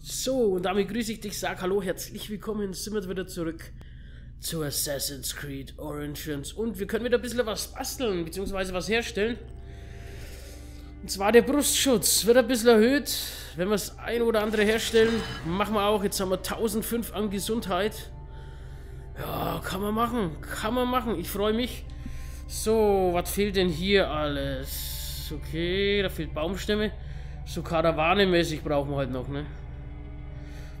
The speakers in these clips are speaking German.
So, und damit grüße ich dich, sag hallo, herzlich willkommen, sind wir wieder zurück zu Assassin's Creed Origins. Und wir können wieder ein bisschen was basteln, beziehungsweise was herstellen. Und zwar der Brustschutz wird ein bisschen erhöht. Wenn wir das ein oder andere herstellen, machen wir auch. Jetzt haben wir 1005 an Gesundheit. Ja, kann man machen, kann man machen. Ich freue mich. So, was fehlt denn hier alles? Okay, da fehlt Baumstämme. So Karawane-mäßig brauchen wir halt noch, ne?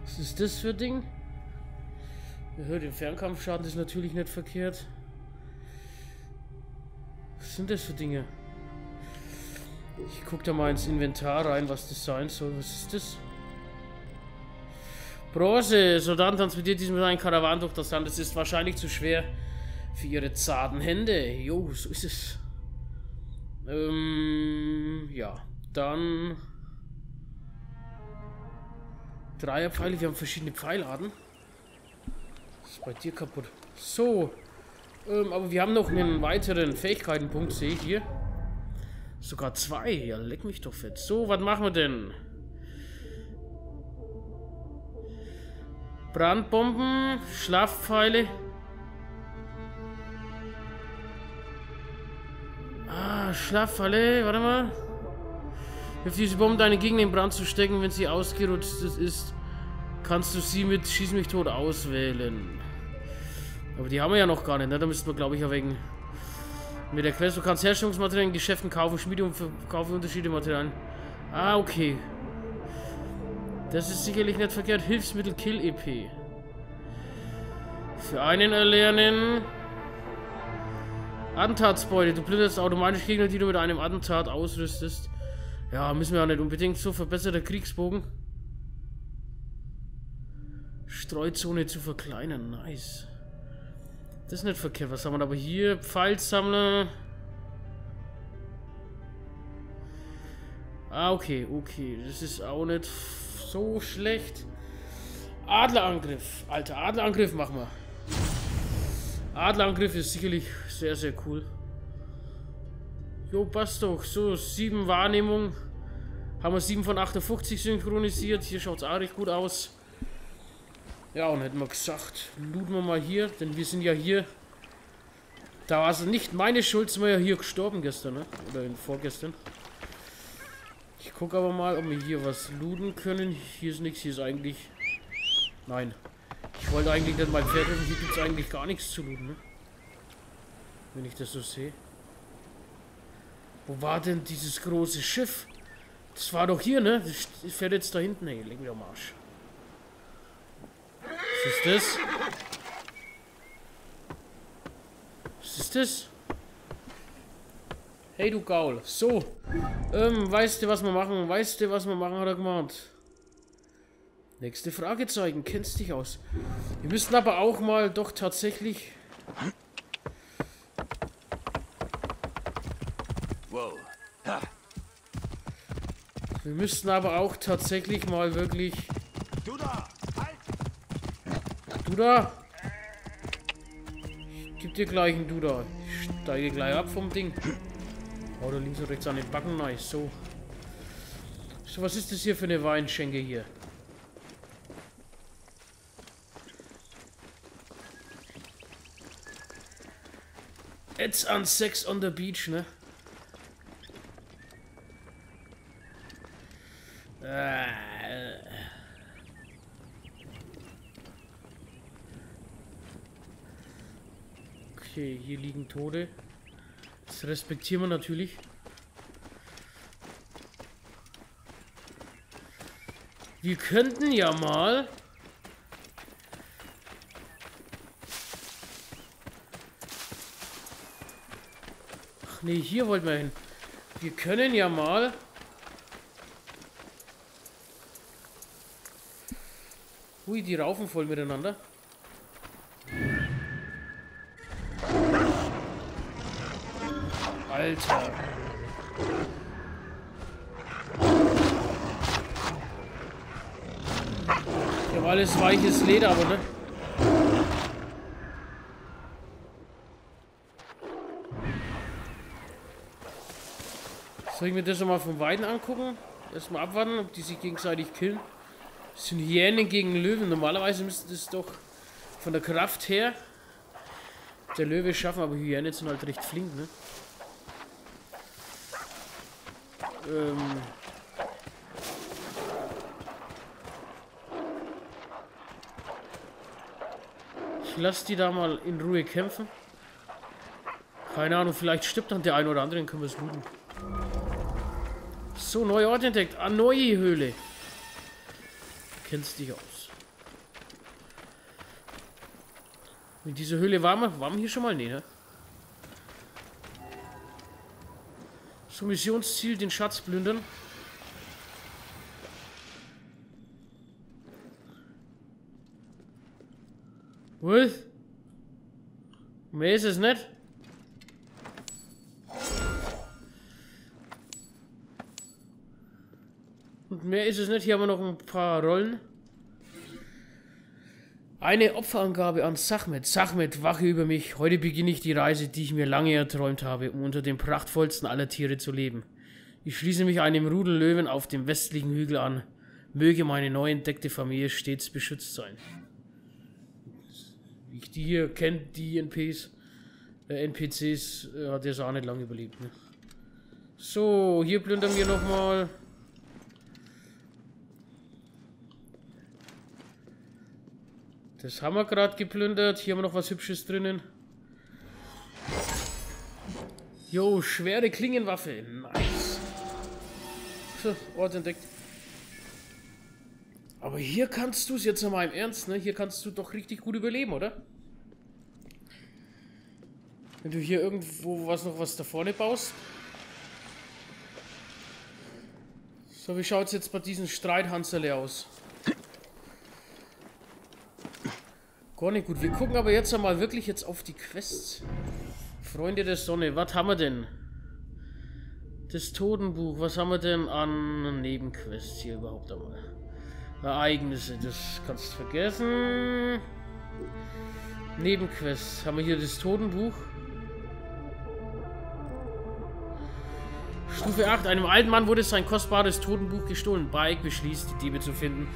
Was ist das für ein Ding? Ja, den Fernkampfschaden ist natürlich nicht verkehrt. Was sind das für Dinge? Ich guck da mal ins Inventar rein, was das sein soll. Was ist das? Bronze. Soldaten transportiert diesen mit einem Karawan durch das Land. Das ist wahrscheinlich zu schwer für ihre zarten Hände. Jo, so ist es. Ähm, ja. Dann... Dreierpfeile. Wir haben verschiedene Pfeilarten. Was ist bei dir kaputt? So. Ähm, aber wir haben noch einen weiteren Fähigkeitenpunkt, sehe ich hier. Sogar zwei. Ja, leck mich doch fett. So, was machen wir denn? Brandbomben, Schlafpfeile. Ah, Schlafpfeile, warte mal. Hilf diese Bombe deine Gegner in Brand zu stecken, wenn sie ausgerutscht ist, kannst du sie mit Schieß mich tot auswählen. Aber die haben wir ja noch gar nicht, ne? Da müssten wir, glaube ich, ja wegen... Mit der Quest, du kannst Herstellungsmaterialien in Geschäften kaufen, Schmiede und verkaufen unterschiedliche Materialien. Ah, okay. Das ist sicherlich nicht verkehrt. Hilfsmittel Kill EP. Für einen erlernen. Attentatsbeute. Du plünderst automatisch Gegner, die du mit einem Attentat ausrüstest. Ja, müssen wir auch nicht unbedingt so verbesserter Kriegsbogen. Streuzone zu verkleinern. Nice. Das ist nicht verkehrt. Was haben wir aber hier? Pfeilsammler. Ah, okay, okay. Das ist auch nicht so schlecht. Adlerangriff. Alter, Adlerangriff machen wir. Adlerangriff ist sicherlich sehr, sehr cool. Jo, passt doch. So, sieben Wahrnehmung. Haben wir 7 von 58 synchronisiert. Hier schaut es auch recht gut aus. Ja, und hätten wir gesagt, looten wir mal hier, denn wir sind ja hier. Da war es nicht meine Schuld, sind wir ja hier gestorben gestern, ne? Oder vorgestern. Ich gucke aber mal, ob wir hier was looten können. Hier ist nichts, hier ist eigentlich... Nein. Ich wollte eigentlich nicht mein Pferd Hier gibt es eigentlich gar nichts zu looten, ne? Wenn ich das so sehe. Wo war denn dieses große Schiff? Das war doch hier, ne? Das fährt jetzt da hinten. Hey, leg mir am Arsch. Was ist das? Was ist das? Hey, du Gaul. So. Ähm, weißt du, was wir machen? Weißt du, was wir machen, hat er gemeint. Nächste Fragezeichen. Kennst dich aus. Wir müssen aber auch mal doch tatsächlich... Wow. Ha. Wir müssten aber auch tatsächlich mal wirklich... Du da! Halt! Du da! Ich geb dir gleich einen Du da. Ich steige gleich ab vom Ding. Oder links und rechts an den Backen. Nice, so. So, was ist das hier für eine Weinschenke hier? It's on Sex on the Beach, ne? Äh. Tode. Das respektieren wir natürlich. Wir könnten ja mal... Ach nee, hier wollten wir hin. Wir können ja mal... Ui, die raufen voll miteinander. Alles weiches Leder, aber ne? Soll ich mir das nochmal vom Weiden angucken? Erstmal abwarten, ob die sich gegenseitig killen. Das sind Hyänen gegen Löwen. Normalerweise müsste das doch von der Kraft her der Löwe schaffen, aber Hyänen sind halt recht flink, ne? Ähm. Lasse die da mal in Ruhe kämpfen. Keine Ahnung, vielleicht stirbt dann der eine oder andere, dann können wir es looten. So, neuer Ort entdeckt. Ah, neue Höhle. Kennst dich aus. In diese Höhle waren wir, waren wir hier schon mal? Nee, ne? So, Missionsziel, den Schatz plündern. Was? Mehr ist es nicht? Und mehr ist es nicht. Hier haben wir noch ein paar Rollen. Eine Opferangabe an Sachmet. Sachmet, wache über mich. Heute beginne ich die Reise, die ich mir lange erträumt habe, um unter dem prachtvollsten aller Tiere zu leben. Ich schließe mich einem Rudel Löwen auf dem westlichen Hügel an. Möge meine neu entdeckte Familie stets beschützt sein. Ich die hier kenne, die NPs, äh, NPCs, äh, hat so auch nicht lange überlebt. Ne? So, hier plündern wir nochmal. Das haben wir gerade geplündert. Hier haben wir noch was Hübsches drinnen. Jo, schwere Klingenwaffe. Nice. So, Ort entdeckt. Aber hier kannst du es jetzt nochmal im Ernst, ne? Hier kannst du doch richtig gut überleben, oder? Wenn du hier irgendwo was noch was da vorne baust. So, wie schaut es jetzt bei diesen Streithanserle aus? Gar nicht gut. Wir gucken aber jetzt einmal wirklich jetzt auf die Quests. Freunde der Sonne, was haben wir denn? Das Totenbuch, was haben wir denn an Nebenquests hier überhaupt einmal? Ereignisse, das kannst du vergessen. Nebenquests, haben wir hier das Totenbuch. Stufe 8. Einem alten Mann wurde sein kostbares Totenbuch gestohlen. Bike beschließt, die Diebe zu finden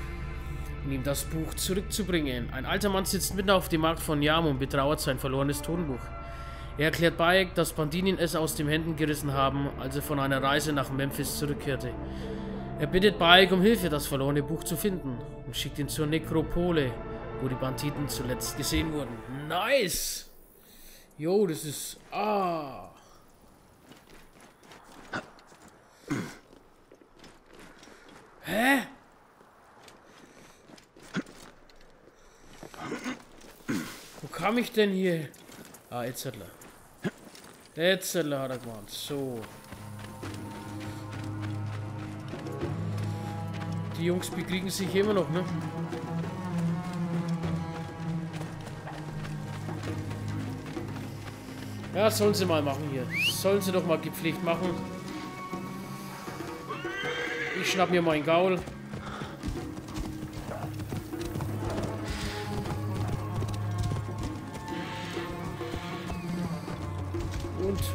um ihm das Buch zurückzubringen. Ein alter Mann sitzt mitten auf dem Markt von Yam und betrauert sein verlorenes Tonbuch. Er erklärt Bayek, dass Banditen es aus den Händen gerissen haben, als er von einer Reise nach Memphis zurückkehrte. Er bittet Bayek um Hilfe, das verlorene Buch zu finden und schickt ihn zur Nekropole, wo die Banditen zuletzt gesehen wurden. Nice! Jo, das ist... Ah... Hä? Wo kam ich denn hier? Ah, Etzettler. Etzettler hat er gemacht. So. Die Jungs bekriegen sich immer noch, ne? Ja, sollen sie mal machen hier. Sollen sie doch mal gepflegt machen. Ich schnapp mir meinen Gaul.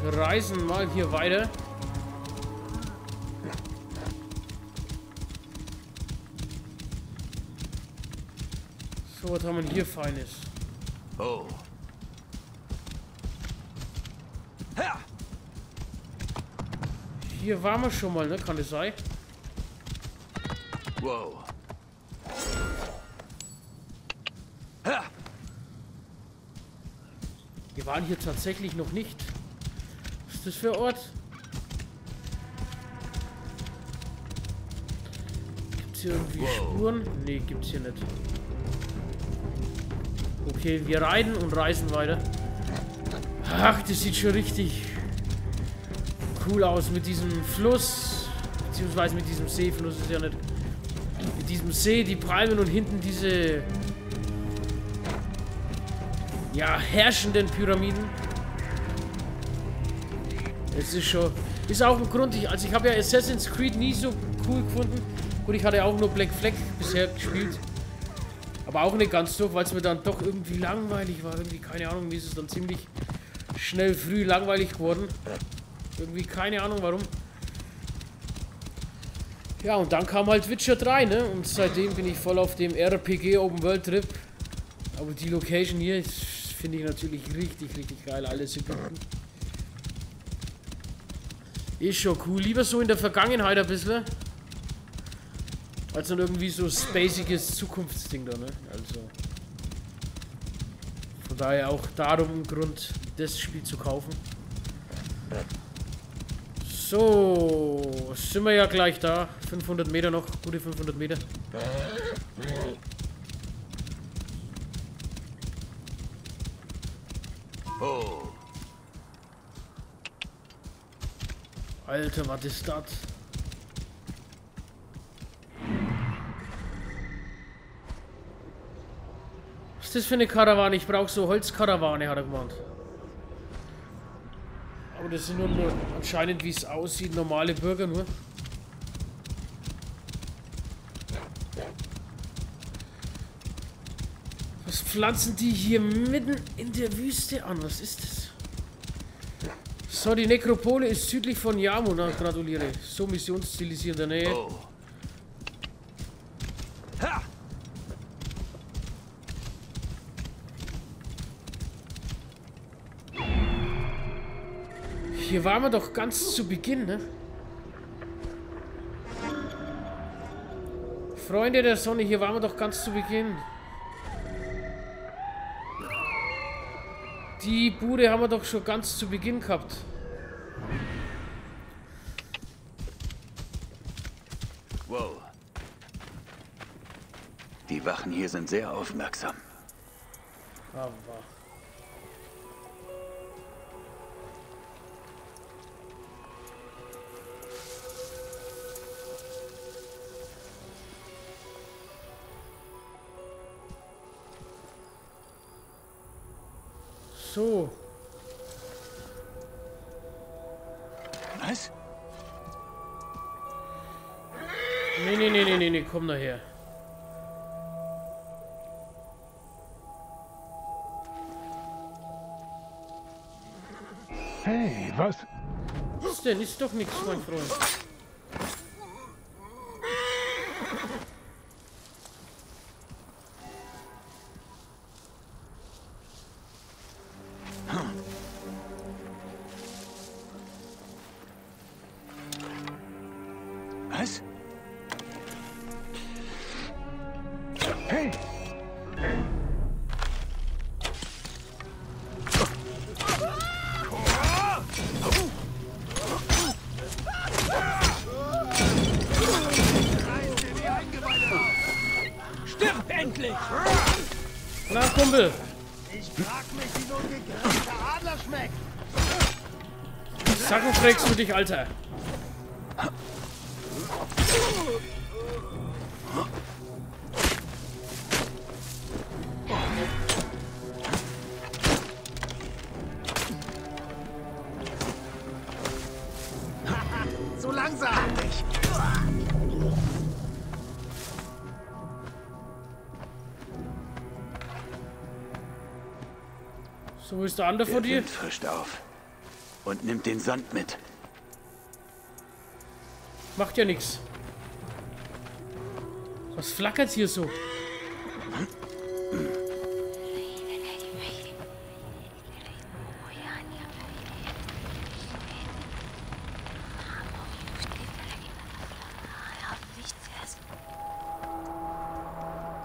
reisen mal hier weiter. So, was haben wir hier Feines? Oh. Hier waren wir schon mal, ne? Kann es sein? Wow. Wir waren hier tatsächlich noch nicht das für Ort? Gibt's hier irgendwie. Spuren? Ne, gibt's hier nicht. Okay, wir reiten und reisen weiter. Ach, das sieht schon richtig cool aus mit diesem Fluss. Beziehungsweise mit diesem See. Fluss ist ja nicht. Mit diesem See, die Palmen und hinten diese ja, herrschenden Pyramiden. Es ist schon... Ist auch ein Grund, ich, also ich habe ja Assassin's Creed nie so cool gefunden. Gut, ich hatte auch nur Black Flag bisher gespielt. Aber auch nicht ganz durch, weil es mir dann doch irgendwie langweilig war. Irgendwie, keine Ahnung, wie ist es dann ziemlich schnell früh langweilig geworden. Irgendwie keine Ahnung warum. Ja, und dann kam halt Witcher 3, ne? Und seitdem bin ich voll auf dem RPG Open World Trip. Aber die Location hier finde ich natürlich richtig, richtig geil. Alles Ägypten. Ist schon cool. Lieber so in der Vergangenheit ein bisschen. Als dann irgendwie so spaciges Zukunftsding da, ne? Also. Von daher auch darum ein Grund, das Spiel zu kaufen. So, sind wir ja gleich da. 500 Meter noch, gute 500 Meter. Oh. Alter, was ist das? Ist das für eine Karawane? Ich brauche so Holzkarawane, hat er gemeint. Aber das sind nur, nur anscheinend, wie es aussieht, normale Bürger nur. Was pflanzen die hier mitten in der Wüste an? Was ist das? So, die Nekropole ist südlich von Yamuna. Gratuliere. So Missionsziel ist hier in der Nähe. Oh. Hier waren wir doch ganz zu Beginn, ne? Freunde der Sonne, hier waren wir doch ganz zu Beginn. Die Bude haben wir doch schon ganz zu Beginn gehabt. Wow. Die Wachen hier sind sehr aufmerksam. Aber. So. Was? Nee, nee, nee, nee, nee, nee, komm daher. Hey, was? Was denn? Ist doch nichts, mein Freund. Endlich! Na, Kumpel. Ich frag mich, wie so ein gegrillter Adler schmeckt. Sachen trägst du dich, Alter. Ist der andere Der vor dir. Frischt auf. Und nimmt den Sand mit. Macht ja nichts. Was flackert hier so?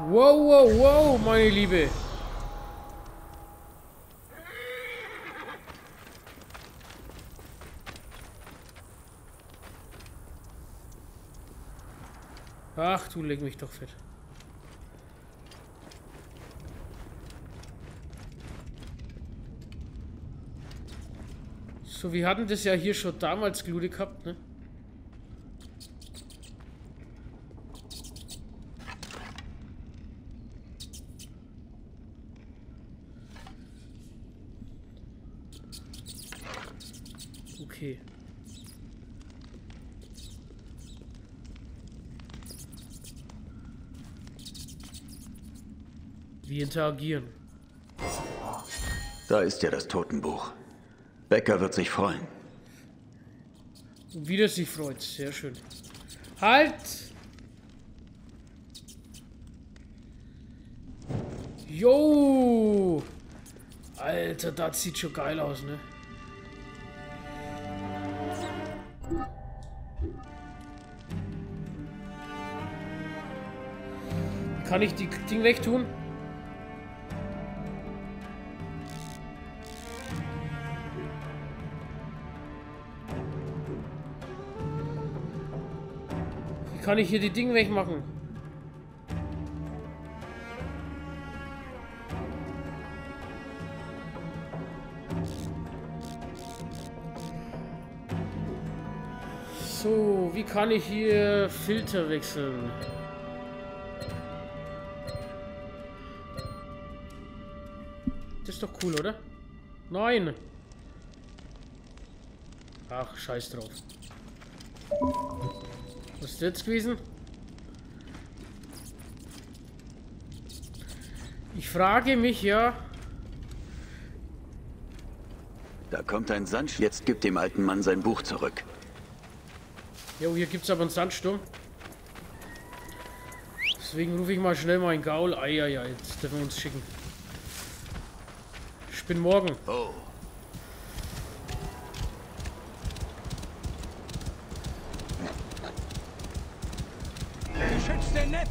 Wow, wow, wow, meine Liebe. Ach, du leg mich doch fett. So, wir hatten das ja hier schon damals Glude gehabt, ne? Okay. Wir interagieren. Da ist ja das Totenbuch. Becker wird sich freuen. Wieder sich freut. Sehr schön. Halt! Jo! Alter, das sieht schon geil aus, ne? Kann ich die Ding wegtun? Kann ich hier die Dinge wegmachen? So, wie kann ich hier Filter wechseln? Das ist doch cool, oder? Nein! Ach, scheiß drauf. Was ist jetzt gewesen? Ich frage mich ja... Da kommt ein Sand. Jetzt gibt dem alten Mann sein Buch zurück. Jo, hier gibt's aber einen Sandsturm. Deswegen rufe ich mal schnell mal einen Gaul. Eieiei, jetzt dürfen wir uns schicken. Ich bin morgen. Oh, Beschützt den Ned!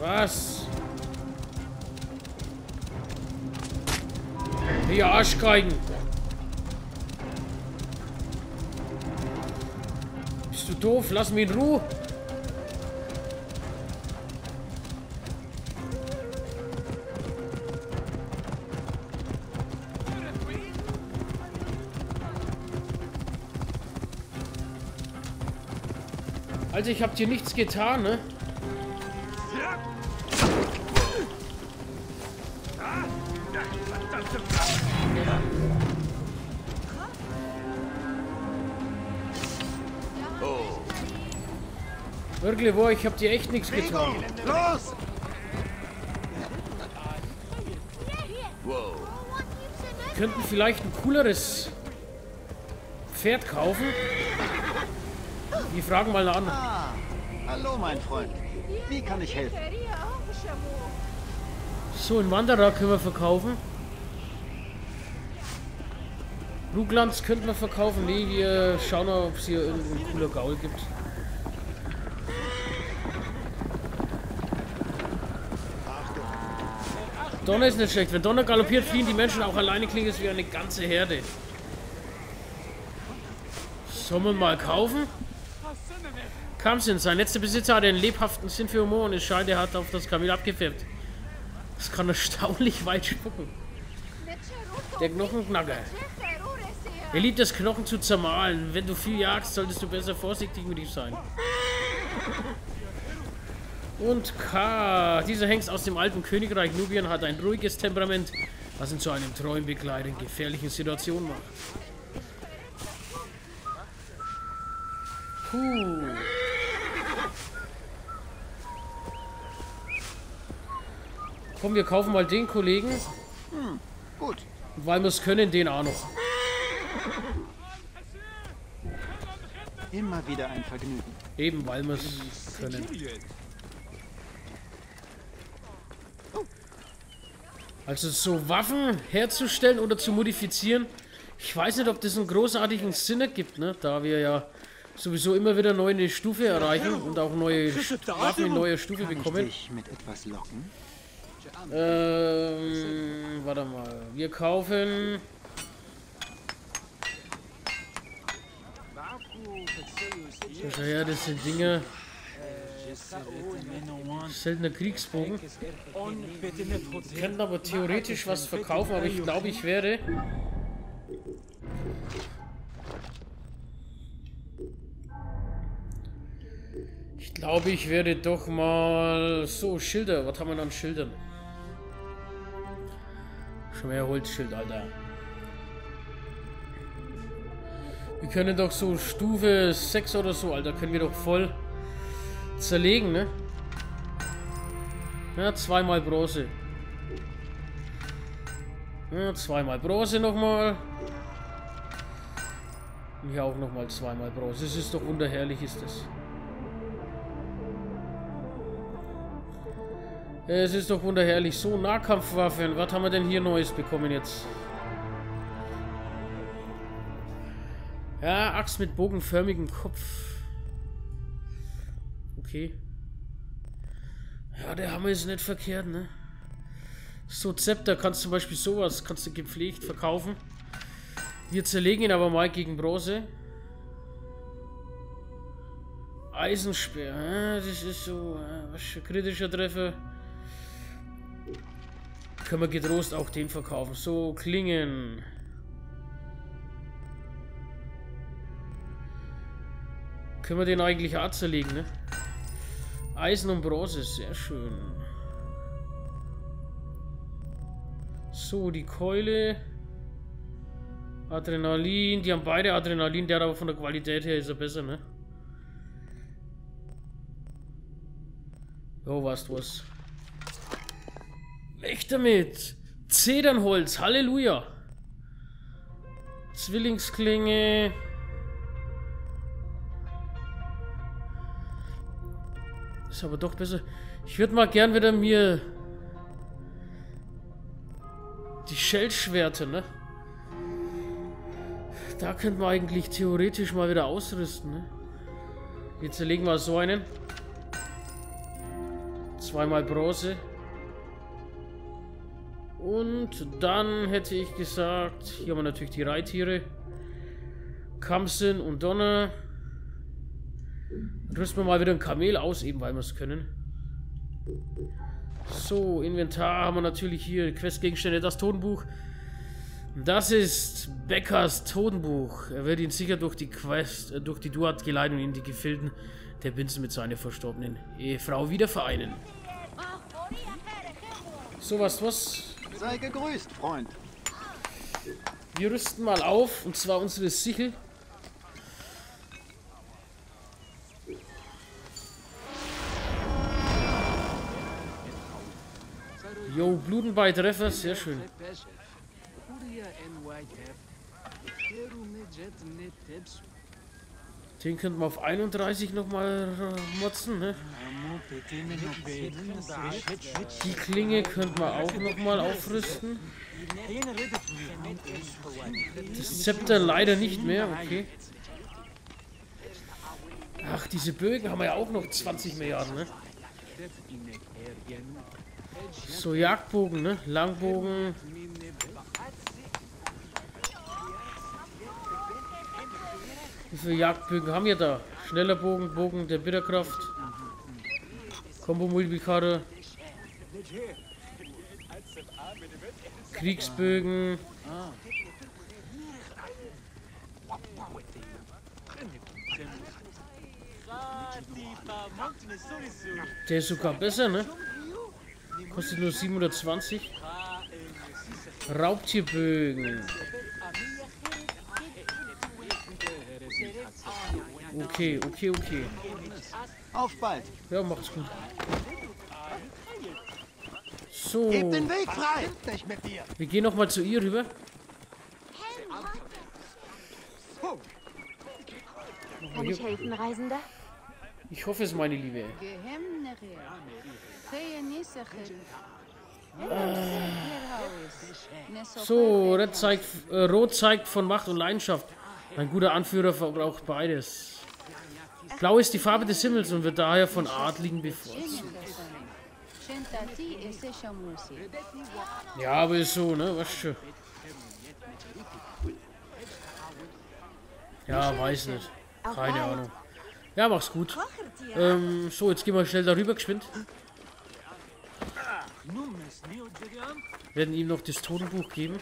Was? Hier Arschgeigen. Bist du doof? Lass mich in Ruhe. Also ich hab dir nichts getan, ne? oh. Wirklich, wo? Ich hab dir echt nichts getan. Los! Könnten vielleicht ein cooleres Pferd kaufen. Die fragen mal an. Ah, hallo mein Freund. Wie kann ich helfen? So, ein Wanderer können wir verkaufen. Ruglands könnten wir verkaufen. Nee, wir schauen mal, ob es hier irgendein cooler Gaul gibt. Donner ist nicht schlecht. Wenn Donner galoppiert, fliehen die Menschen auch alleine klingt es wie eine ganze Herde. Sollen wir mal kaufen? Kamsin, sein letzter Besitzer hat einen lebhaften Sinn für Humor und es scheint, er hat auf das Kamel abgefärbt. Das kann erstaunlich weit spucken. Der Knochenknacker. Er liebt es, Knochen zu zermahlen. Wenn du viel jagst, solltest du besser vorsichtig mit ihm sein. Und K. Dieser Hengst aus dem alten Königreich Nubien hat ein ruhiges Temperament, was ihn zu einem treuen Begleiter in gefährlichen Situationen macht. Puh. Komm, wir kaufen mal den Kollegen. Gut. Weil wir es können, den auch noch. Immer wieder ein Vergnügen. Eben, weil wir es können. Also so Waffen herzustellen oder zu modifizieren, ich weiß nicht, ob das einen großartigen Sinn ergibt, ne? Da wir ja sowieso immer wieder neue Stufe erreichen und auch neue Waffen in neuer Stufe Kann ich bekommen. dich mit etwas locken? Ähm, warte mal. Wir kaufen. Her, das sind Dinge. Seltener Kriegsbogen. Wir könnten aber theoretisch was verkaufen, aber ich glaube, ich werde. Ich glaube, ich werde doch mal. So, Schilder. Was haben wir an Schildern? Schon mehr Holzschild, Alter. Wir können doch so Stufe 6 oder so, Alter, können wir doch voll zerlegen, ne? Ja, zweimal Bronze. Ja, zweimal Bronze nochmal. Und hier auch nochmal zweimal Bronze. Das ist doch wunderherrlich, ist das. Es ist doch wunderherrlich. So, Nahkampfwaffen. Was haben wir denn hier Neues bekommen jetzt? Ja, Axt mit bogenförmigem Kopf. Okay. Ja, der Hammer ist nicht verkehrt, ne? So, Zepter kannst zum Beispiel sowas, kannst du gepflegt verkaufen. Wir zerlegen ihn aber mal gegen Bronze. Eisenspeer, das ist so, was für kritischer Treffer. Können wir getrost auch den verkaufen. So, Klingen. Können wir den eigentlich auch zerlegen, ne? Eisen und Bronze, sehr schön. So, die Keule. Adrenalin, die haben beide Adrenalin, der aber von der Qualität her ist er besser, ne? Jo, du was? Weg damit! Zedernholz, Halleluja! Zwillingsklinge. Ist aber doch besser. Ich würde mal gern wieder mir die Schellschwerte, ne? Da könnte man eigentlich theoretisch mal wieder ausrüsten, ne? Jetzt zerlegen wir so einen. Zweimal Bronze. Und dann hätte ich gesagt, hier haben wir natürlich die Reittiere. Kamsen und Donner. Rüsten wir mal wieder ein Kamel aus, eben weil wir es können. So, Inventar haben wir natürlich hier Questgegenstände, das Totenbuch. Das ist Beckers Totenbuch. Er wird ihn sicher durch die Quest, äh, durch die Duat geleitet und in die Gefilden der Binsen mit seiner verstorbenen Ehefrau wieder vereinen. So, was, was? Sei gegrüßt, Freund. Wir rüsten mal auf, und zwar unsere Sichel. Jo, Blutenbeitreffer, sehr schön. Den könnten wir auf 31 nochmal motzen, ne? Die Klinge könnten wir auch nochmal aufrüsten. Das Zepter leider nicht mehr, okay. Ach, diese Bögen haben wir ja auch noch 20 Milliarden, ne? So, Jagdbogen, ne? Langbogen. Wie viele Jagdbögen haben wir da? Schneller Bogen, Bogen der Bitterkraft. Combo Multiplikator. Kriegsbögen. Der ist sogar besser, ne? Kostet nur 720. Raubtierbögen. Okay, okay, okay. Auf bald. Ja, macht's gut. So. Gib den Weg frei. Nicht mit dir. Wir gehen nochmal zu ihr rüber. Kann ich helfen, Reisender? Ich hoffe es, meine Liebe. So, Red zeigt, äh, Rot zeigt von Macht und Leidenschaft. Ein guter Anführer verbraucht beides. Blau ist die Farbe des Himmels und wird daher von Adligen bevorzugt. Ja, aber ist so, ne? Was schon. Ja, weiß nicht. Keine Ahnung. Ja, mach's gut. Ähm, so, jetzt gehen wir schnell darüber geschwind. Werden ihm noch das Totenbuch geben.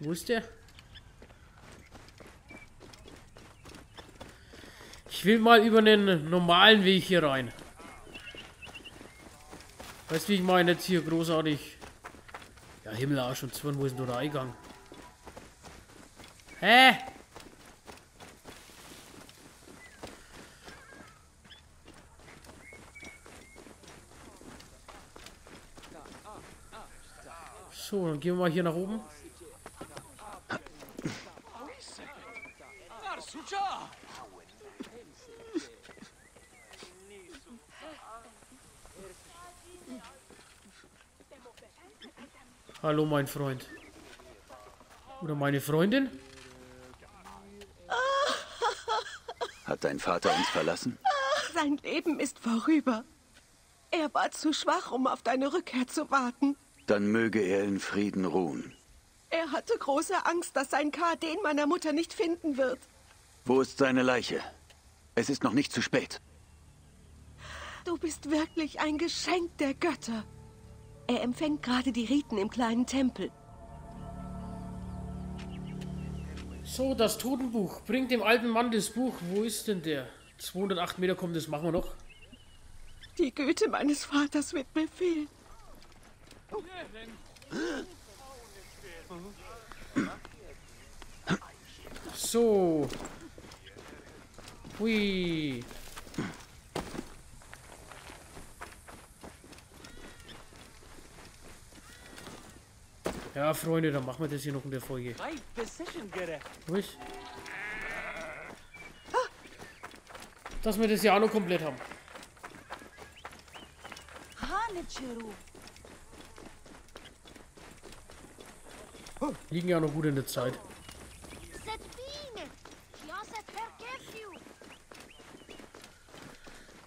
Wo ist der? Ich will mal über einen normalen Weg hier rein. Weißt du, wie ich meine? Jetzt hier großartig. Ja, Himmelarsch und Zwirn, wo ist denn der Eingang? Hä? So, dann gehen wir mal hier nach oben. Hallo, mein Freund. Oder meine Freundin? Hat dein Vater uns verlassen? Sein Leben ist vorüber. Er war zu schwach, um auf deine Rückkehr zu warten. Dann möge er in Frieden ruhen. Er hatte große Angst, dass sein K den meiner Mutter nicht finden wird. Wo ist seine Leiche? Es ist noch nicht zu spät. Du bist wirklich ein Geschenk der Götter. Er empfängt gerade die Riten im kleinen Tempel. So, das Totenbuch. Bringt dem alten Mann das Buch. Wo ist denn der? 208 Meter kommt, das machen wir noch. Die Güte meines Vaters wird mir fehlen. So. Hui. Ja, Freunde, dann machen wir das hier noch in der Folge. Ruhig. Dass wir das ja auch noch komplett haben. Liegen ja noch gut in der Zeit.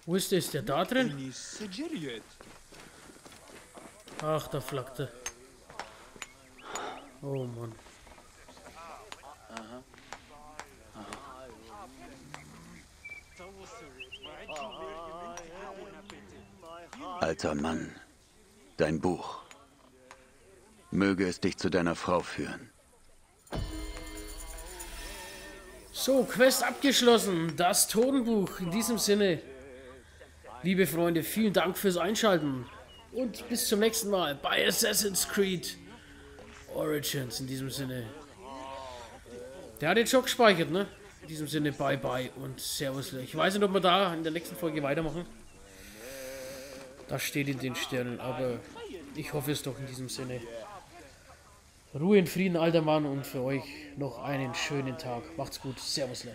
Wo ist der? Ist der da drin? Ach, da flackte. Oh Mann. Alter Mann, dein Buch. Möge es dich zu deiner Frau führen. So, Quest abgeschlossen. Das Totenbuch. In diesem Sinne, liebe Freunde, vielen Dank fürs Einschalten. Und bis zum nächsten Mal bei Assassin's Creed Origins. In diesem Sinne. Der hat jetzt schon gespeichert, ne? In diesem Sinne, bye bye und servus. Ich weiß nicht, ob wir da in der nächsten Folge weitermachen. Das steht in den Sternen, aber ich hoffe es doch in diesem Sinne. Ruhe in Frieden, alter Mann, und für euch noch einen schönen Tag. Macht's gut. Servus.